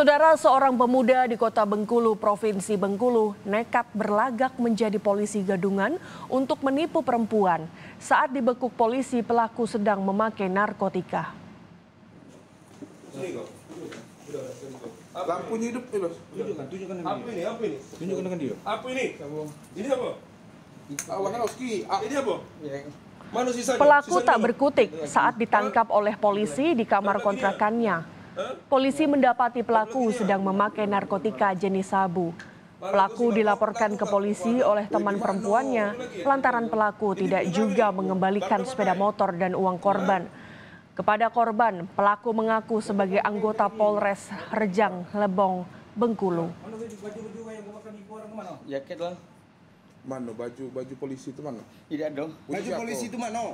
Saudara seorang pemuda di kota Bengkulu, Provinsi Bengkulu, nekat berlagak menjadi polisi gadungan untuk menipu perempuan. Saat dibekuk polisi, pelaku sedang memakai narkotika. Lampunya hidup, eh, Bos. Tunjukkan, tunjukkan dengan Apa ini? Apa ini? Tunjukkan dengan dia. Apa ini? Ini apa? Awan Oski. Ah, Ini apa? Sisanya? Pelaku tak berkutik saat ditangkap oleh polisi di kamar kontrakannya. Polisi mendapati pelaku sedang memakai narkotika jenis sabu. Pelaku dilaporkan ke polisi oleh teman perempuannya lantaran pelaku tidak juga mengembalikan sepeda motor dan uang korban. Kepada korban, pelaku mengaku sebagai anggota Polres Rejang Lebong, Bengkulu. Jaket lah. mana baju baju polisi itu mana? Tidak dong. Baju Baju polisi itu mana?